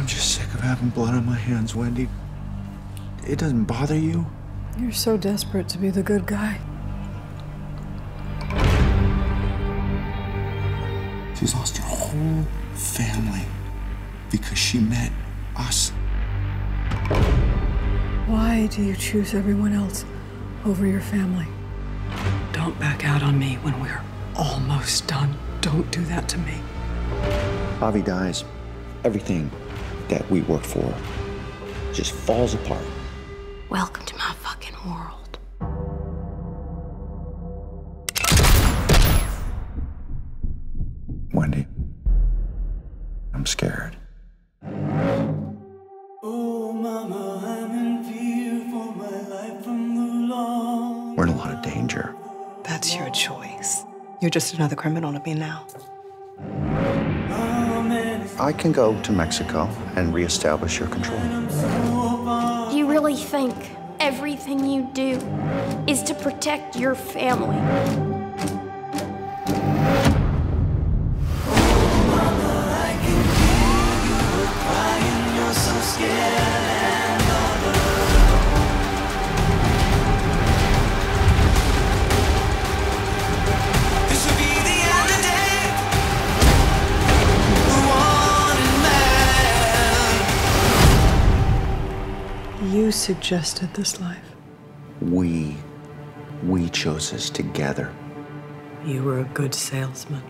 I'm just sick of having blood on my hands, Wendy. It doesn't bother you? You're so desperate to be the good guy. She's lost her whole family because she met us. Why do you choose everyone else over your family? Don't back out on me when we're almost done. Don't do that to me. Avi dies. Everything that we work for just falls apart. Welcome to my fucking world. Wendy, I'm scared. Oh, mama, I'm in fear for my life from the long. We're in a lot of danger. That's your choice. You're just another criminal to me now. I can go to Mexico and reestablish your control. Do you really think everything you do is to protect your family? You suggested this life. We, we chose this together. You were a good salesman.